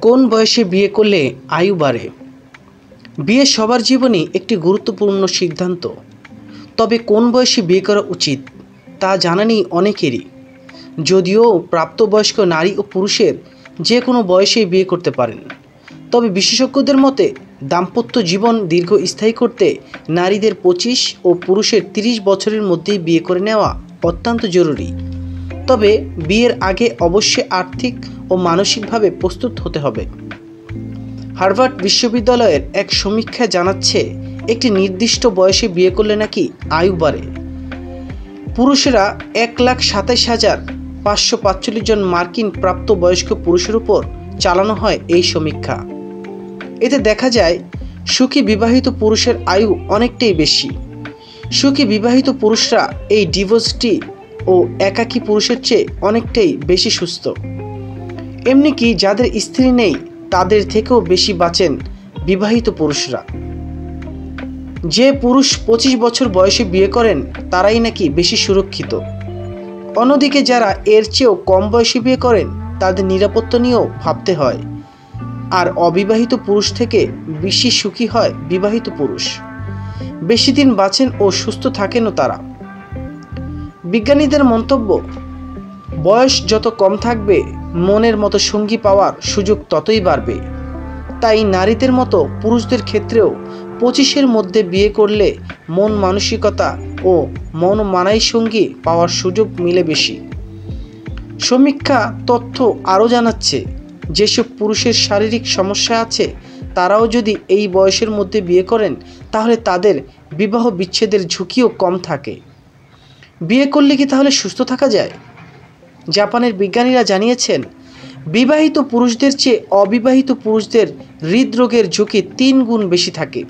কোন বয়সে বিয়ে করলে আয়ু বাড়ে? বিয়ে সবার জীবনে একটি গুরুত্বপূর্ণ সিদ্ধান্ত। তবে কোন বয়সে বিয়ে করা উচিত তা জানা নেই অনেকেরই। যদিও প্রাপ্তবয়স্ক নারী ও পুরুষের যে কোনো বয়সে বিয়ে করতে পারেন। তবে বিশেষজ্ঞদের মতে, দাম্পত্য জীবন দীর্ঘস্থায়ী করতে নারীদের পঁচিশ ও পুরুষের তিরিশ বছরের মধ্যেই বিয়ে করে নেওয়া অত্যন্ত জরুরি। তবে বিয়ের আগে অবশ্যই আর্থিক ও মানসিকভাবে প্রস্তুত হতে হবে। হার্ভার্ড বিশ্ববিদ্যালয়ের এক সমীক্ষা জানাচ্ছে, একটি নির্দিষ্ট বয়সে বিয়ে করলে নাকি আয়ু বাড়ে। পুরুষেরা এক লাখ সাতাইশ হাজার পাঁচশো পাঁচচল্লিশ জন মার্কিন প্রাপ্ত বয়স্ক পুরুষের উপর চালানো হয় এই সমীক্ষা। এতে দেখা যায়, সুখী বিবাহিত পুরুষের আয়ু অনেকটাই বেশি। সুখী বিবাহিত পুরুষরা এই ডিভোর্সটি ও একাকী পুরুষের চেয়ে অনেকটাই বেশি সুস্থ। এমনি কি যাদের স্ত্রী নেই, তাদের থেকেও বেশি বাঁচেন বিবাহিত পুরুষরা। যে পুরুষ পঁচিশ বছর বয়সে বিয়ে করেন, তারাই নাকি বেশি সুরক্ষিত। অন্যদিকে যারা এর চেয়েও কম বয়সে বিয়ে করেন, তাদের নিরাপত্তা নিয়েও ভাবতে হয়। আর অবিবাহিত পুরুষ থেকে বেশি সুখী হয় বিবাহিত পুরুষ। বেশি দিন বাঁচেন ও সুস্থ থাকেনও তারা। বিজ্ঞানীদের মন্তব্য, বয়স যত কম থাকবে, মনের মতো সঙ্গী পাওয়ার সুযোগ ততই বাড়বে। তাই নারীদের মতো পুরুষদের ক্ষেত্রেও পঁচিশের মধ্যে বিয়ে করলে মন মানসিকতা ও মন মানাই সঙ্গী পাওয়ার সুযোগ মিলে বেশি। সমীক্ষা তথ্য আরও জানাচ্ছে, যেসব পুরুষের শারীরিক সমস্যা আছে, তারাও যদি এই বয়সের মধ্যে বিয়ে করেন, তাহলে তাদের বিবাহ বিচ্ছেদের ঝুঁকিও কম থাকে। বিয়ে করলে কি তাহলে সুস্থ থাকা যায়? জাপানের বিজ্ঞানীরা জানিয়েছেন, বিবাহিত পুরুষদের চেয়ে অবিবাহিত পুরুষদের হৃদরোগের ঝুঁকি তিন গুণ বেশি থাকে।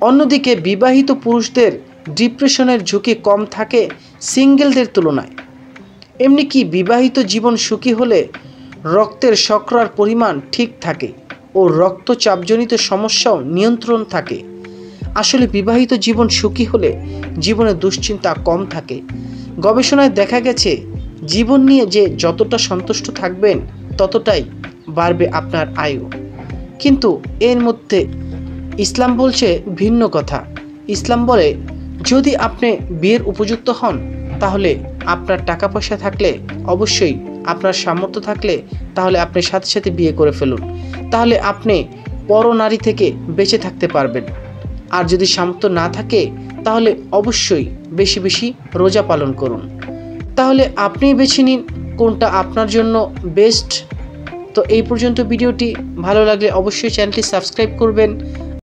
অন্যদিকে বিবাহিত পুরুষদের ডিপ্রেশনের ঝুঁকি কম থাকে সিঙ্গেলদের তুলনায়। এমনি কি বিবাহিত জীবন সুখী হলে রক্তের শর্করার পরিমাণ ঠিক থাকে ও রক্তচাপজনিত সমস্যাও নিয়ন্ত্রণ থাকে? আসলে বিবাহিত জীবন সুখী হলে জীবনে দুশ্চিন্তা কম থাকে। গবেষণায় দেখা গেছে, জীবন নিয়ে যে যতটা সন্তুষ্ট থাকবেন, ততটাই বাড়বে আপনার আয়ু। কিন্তু এর মধ্যে ইসলাম বলছে ভিন্ন কথা। ইসলাম বলে, যদি আপনি বিয়ের উপযুক্ত হন, তাহলে আপনার টাকা পয়সা থাকলে অবশ্যই আপনার সামর্থ্য থাকলে তাহলে আপনি সাথে সাথে বিয়ে করে ফেলুন। তাহলে আপনি পর নারী থেকে বেঁচে থাকতে পারবেন। আর যদি সামর্থ্য না থাকে, তাহলে অবশ্যই বেশি বেশি রোজা পালন করুন। তাহলে আপনি বেছে নিন কোনটা আপনার জন্য বেস্ট তো এই পর্যন্ত ভিডিওটি ভালো লাগলে অবশ্যই চ্যানেলটি সাবস্ক্রাইব করবেন।